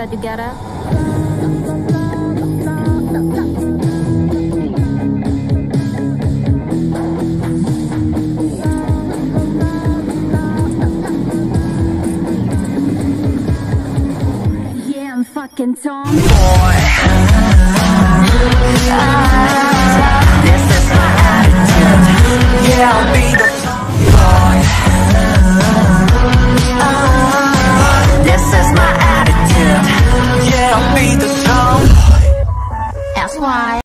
said you get it? Yeah, I'm fucking Tom. This why